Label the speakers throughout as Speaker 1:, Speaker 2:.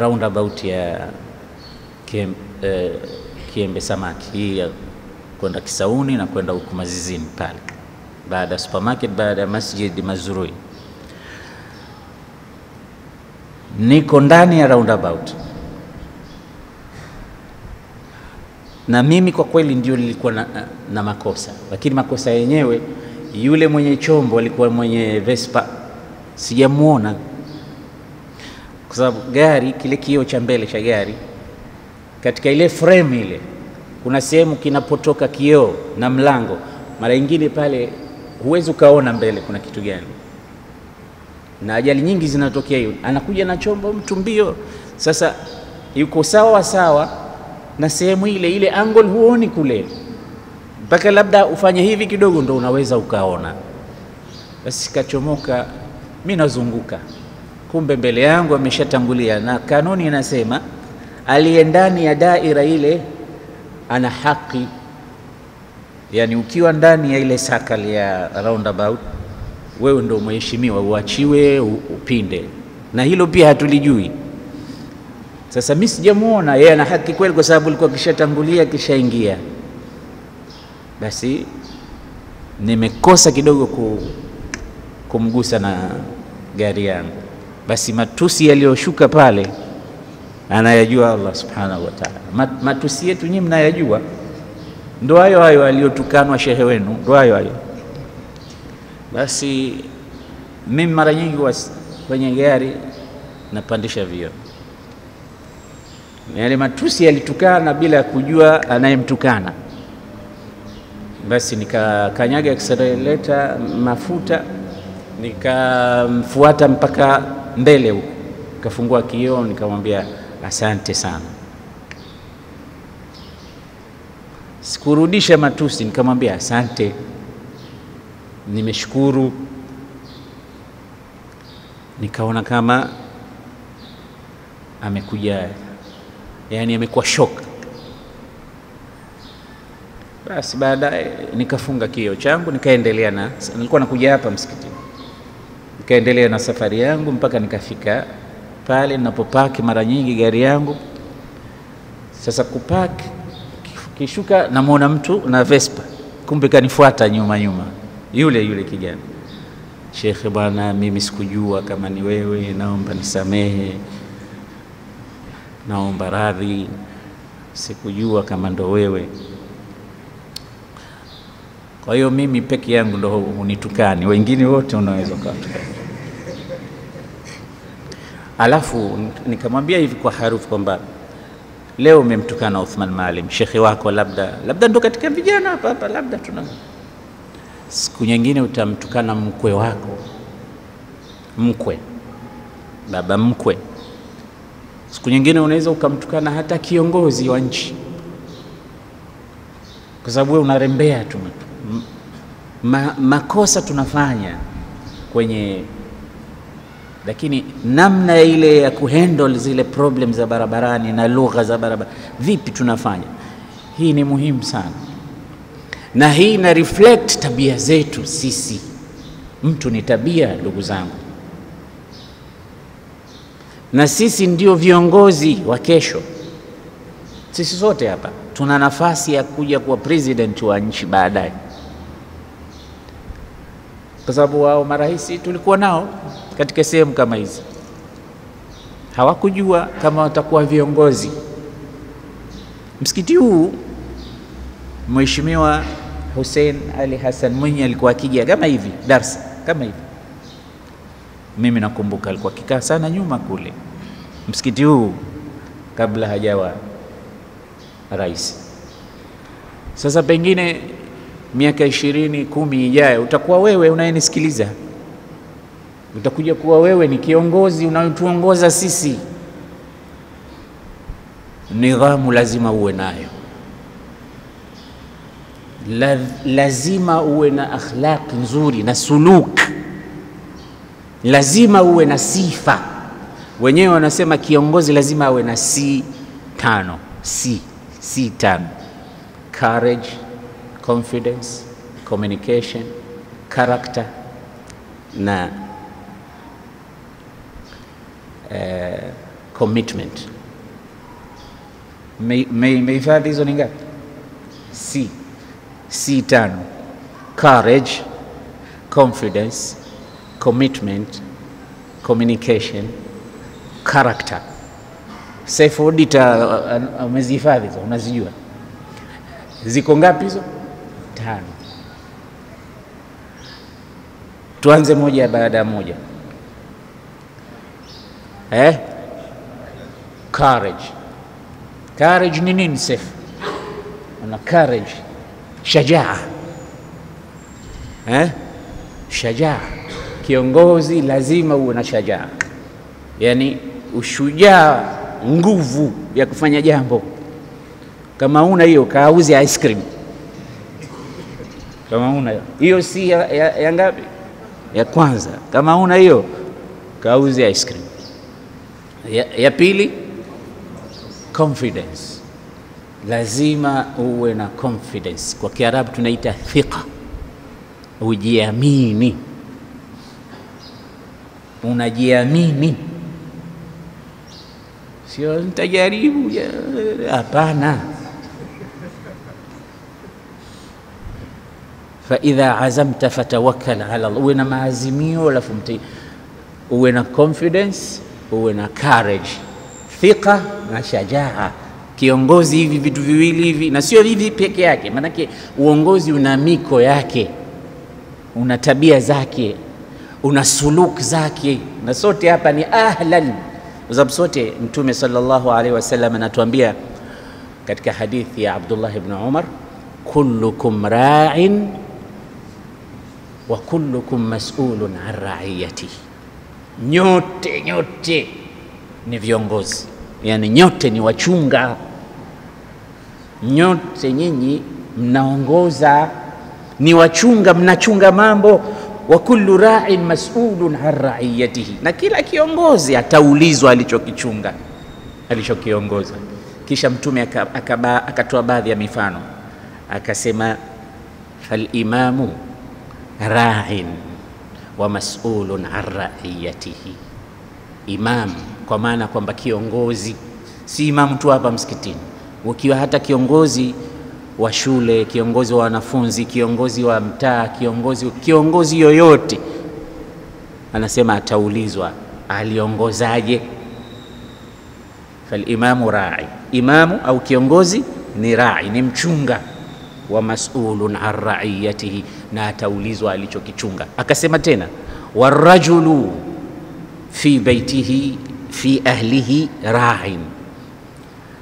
Speaker 1: roundabout ya Kiem, eh, Kiembe Samaki. Hii ya kwenda Kisauni na kwenda huku Mazizini pale, baada ya supermarket, baada ya Masjid Mazurui, niko ndani ya roundabout na mimi kwa kweli ndio nilikuwa na, na makosa, lakini makosa yenyewe yule mwenye chombo alikuwa mwenye Vespa, sijamuona. kwa sababu gari kile kioo cha mbele cha gari katika ile frame ile kuna sehemu kinapotoka kioo na mlango, mara nyingine pale huwezi ukaona mbele kuna kitu gani, na ajali nyingi zinatokea hiyo. Anakuja na chombo mtu mbio, sasa yuko sawa sawa na sehemu ile ile, angle huoni kule, mpaka labda ufanye hivi kidogo ndo unaweza ukaona. Basi kachomoka, mi nazunguka, kumbe mbele yangu ameshatangulia, na kanuni inasema aliye ndani ya daira ile ana haki, yani ukiwa ndani ya ile sakali ya roundabout, wewe ndio mheshimiwa, uachiwe upinde, na hilo pia hatulijui. Sasa mimi sijamuona yeye ana haki kweli, kwa sababu alikuwa kishatangulia kishaingia. Basi nimekosa kidogo ku, kumgusa na gari yangu. Basi matusi yaliyoshuka pale anayajua Allah subhanahu wa ta'ala. Mat, Matusi yetu nyinyi mnayajua, ndo hayo hayo aliyotukanwa shehe wenu, ndo hayo hayo. Basi mimi mara nyingi kwenye gari napandisha vio yale matusi yalitukana bila ya kujua anayemtukana. Basi nikakanyaga akseleta mafuta, nikamfuata mpaka mbele huko, nikafungua kioo, nikamwambia asante sana. Sikurudisha matusi, nikamwambia asante, nimeshukuru. Nikaona kama amekuja yani amekuwa shock. Basi baadaye nikafunga kioo changu nikaendelea na, nilikuwa nakuja hapa msikitini, nikaendelea na safari yangu mpaka nikafika pale ninapopaki mara nyingi gari yangu. Sasa kupaki, kishuka namwona mtu na Vespa, kumbe kanifuata nyuma nyuma, yule yule kijana. Shekhe, bwana, mimi sikujua kama ni wewe, naomba nisamehe naomba radhi, sikujua kama ndo wewe. Kwa hiyo mimi peke yangu ndo unitukani, wengine wote unaweza ukawatukana. Alafu nikamwambia hivi kwa harufu kwamba leo umemtukana Uthman Maalim, shekhe wako, labda labda ndo katika vijana hapa hapa, labda tuna siku nyingine utamtukana mkwe wako, mkwe, baba mkwe. Siku nyingine unaweza ukamtukana hata kiongozi wa nchi, kwa sababu wewe unarembea tu. Ma, makosa tunafanya kwenye, lakini namna ile ya kuhandle zile problem za barabarani na lugha za barabara, vipi tunafanya, hii ni muhimu sana, na hii ina reflect tabia zetu sisi. Mtu ni tabia, ndugu zangu. Na sisi ndio viongozi wa kesho. Sisi sote hapa tuna nafasi ya kuja kuwa president wa nchi baadaye, kwa sababu wao marahisi tulikuwa nao katika sehemu kama hizi, hawakujua kama watakuwa viongozi. Msikiti huu Mheshimiwa Hussein Ali Hassan Mwinyi alikuwa akija kama hivi darsa kama hivi mimi nakumbuka alikuwa akikaa sana nyuma kule msikiti huu kabla hajawa rais. Sasa pengine miaka ishirini kumi ijayo utakuwa wewe unayenisikiliza, utakuja kuwa wewe ni kiongozi unayotuongoza sisi. Nidhamu lazima uwe nayo, La, lazima uwe na akhlaq nzuri na suluk lazima uwe na sifa. Wenyewe wanasema kiongozi lazima awe na si tano, si si tano: courage, confidence, communication, character na commitment. Meifadhi hizo ni ngapi? C. C tano: courage, confidence, commitment, communication, character. Self auditor umezihifadhi hizo, unazijua ziko ngapi hizo? Tano. Tuanze moja baada ya moja. Eh? Courage. Courage ni nini? sef una courage, shajaa eh? Shajaa, kiongozi lazima uwe na shajaa, yani ushujaa, nguvu ya kufanya jambo. Kama una hiyo, kaauzi ice cream. Kama una hiyo, si ya, ya, ya ngapi? Ya kwanza. Kama una hiyo, kauze ice cream. Ya, pili confidence lazima uwe na confidence. Kwa Kiarabu tunaita thiqa, ujiamini, unajiamini, sio nitajaribu. Hapana. fa idha azamta fatawakkal ala uwe na maazimio, alafu uwe na confidence, uwe na courage, thika na shajaa Kiongozi hivi vitu viwili hivi, na sio hivi peke yake, maanake uongozi una miko yake, una tabia zake, una suluk zake, na sote hapa ni ahlan, kwa sababu sote Mtume sallallahu alaihi wasallam anatuambia katika hadithi ya Abdullah ibn Umar, kullukum ra'in wa kullukum mas'ulun an ra'iyatihi, nyote nyote ni viongozi, yani nyote ni wachunga. Nyote nyinyi mnaongoza, ni wachunga, mnachunga mambo. wa kullu ra'in mas'ulun an ra'iyatihi, na kila kiongozi ataulizwa alichokichunga, alichokiongoza. Kisha Mtume akatoa aka baadhi ya mifano. Akasema, falimamu ra'in wa mas'ulun an ra'iyatihi. Imam kwa maana kwamba kiongozi, si imamu tu hapa msikitini ukiwa hata kiongozi wa shule, kiongozi wa wanafunzi, kiongozi wa mtaa, kiongozi kiongozi yoyote, anasema ataulizwa aliongozaje. Falimamu rai, imamu au kiongozi ni rai, ni mchunga wa mas'ulun an raiyatihi, na ataulizwa alichokichunga. Akasema tena warajulu fi baitihi fi ahlihi rain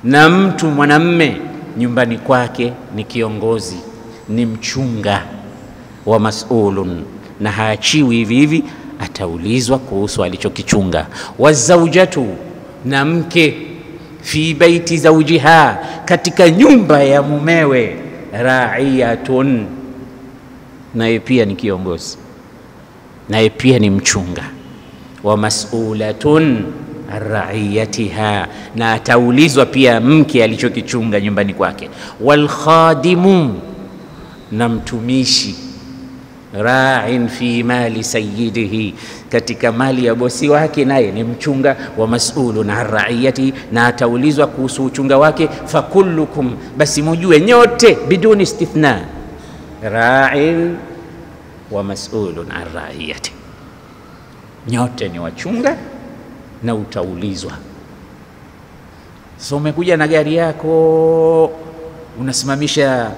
Speaker 1: na mtu mwanamme nyumbani kwake ni kiongozi, ni mchunga wa mas'ulun, na haachiwi hivi hivi, ataulizwa kuhusu alichokichunga. Wazaujatu, na mke fi baiti zaujiha, katika nyumba ya mumewe, raiyatun, naye pia ni kiongozi, naye pia ni mchunga. Wa mas'ulatun raiyatiha na ataulizwa pia mke alichokichunga nyumbani kwake. Walkhadimu, na mtumishi, ra'in fi mali sayyidihi, katika mali ya bosi wake, naye ni mchunga wa mas'ulun an raiyati, na ataulizwa kuhusu uchunga wake. Fakullukum, basi mujue nyote, biduni istithna, ra'in wa mas'ulun an raiyati, nyote ni wachunga na utaulizwa. So umekuja na gari yako unasimamisha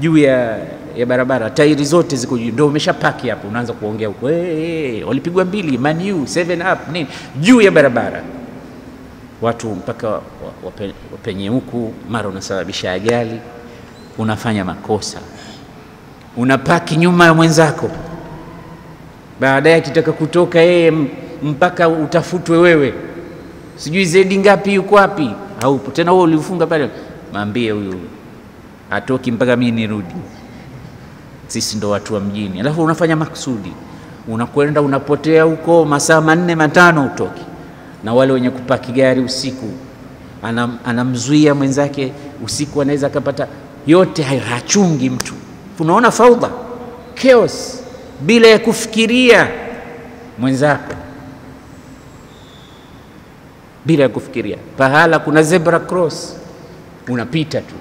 Speaker 1: juu ya, ya barabara, tairi zote ziko juu, ndio umesha paki hapo, unaanza kuongea huko, hey, walipigwa mbili Man U 7 up nini? Juu ya barabara, watu mpaka wape, wapenye huku, mara unasababisha ajali, unafanya makosa, unapaki nyuma ya mwenzako, baadaye akitaka kutoka yeye mpaka utafutwe wewe, sijui zedi ngapi, yuko wapi, haupo. Tena. Wewe ulifunga pale, mwambie huyu atoki mpaka mimi nirudi. Sisi ndo watu wa mjini, alafu unafanya maksudi, unakwenda unapotea huko masaa manne matano utoki. Na wale wenye kupaki gari usiku, anam, anamzuia mwenzake usiku, anaweza akapata yote hayo, hachungi mtu. Unaona faudha, chaos, bila ya kufikiria mwenzako bila ya kufikiria. Pahala kuna zebra cross, unapita tu.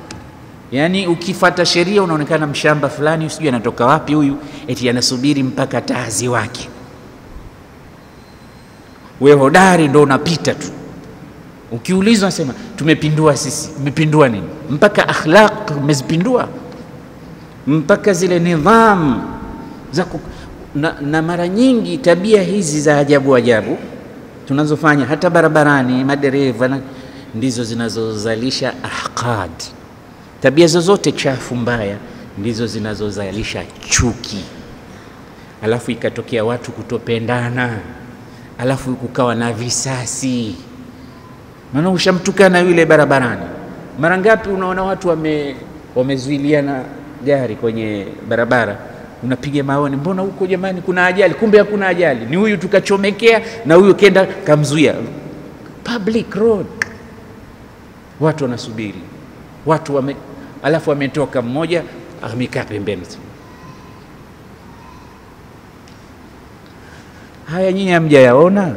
Speaker 1: Yaani ukifata sheria unaonekana mshamba fulani, sijui anatoka wapi huyu, eti anasubiri mpaka taazi wake. We hodari ndo unapita tu. Ukiulizwa nasema tumepindua sisi. Umepindua nini? Mpaka akhlaq umezipindua, mpaka zile nidham za na, na mara nyingi tabia hizi za ajabu ajabu tunazofanya hata barabarani, madereva ndizo zinazozalisha ahqad. Tabia zozote chafu mbaya ndizo zinazozalisha chuki, alafu ikatokea watu kutopendana, alafu kukawa na visasi. Maana ushamtukana yule barabarani. Mara ngapi unaona watu wame wamezuiliana gari kwenye barabara unapiga maoni, mbona huko jamani kuna ajali? Kumbe hakuna ajali, ni huyu tukachomekea na huyu kenda kamzuia. Public road, watu wanasubiri, watu wame, alafu ametoka mmoja amekaa pembeni. Haya nyinyi hamjayaona?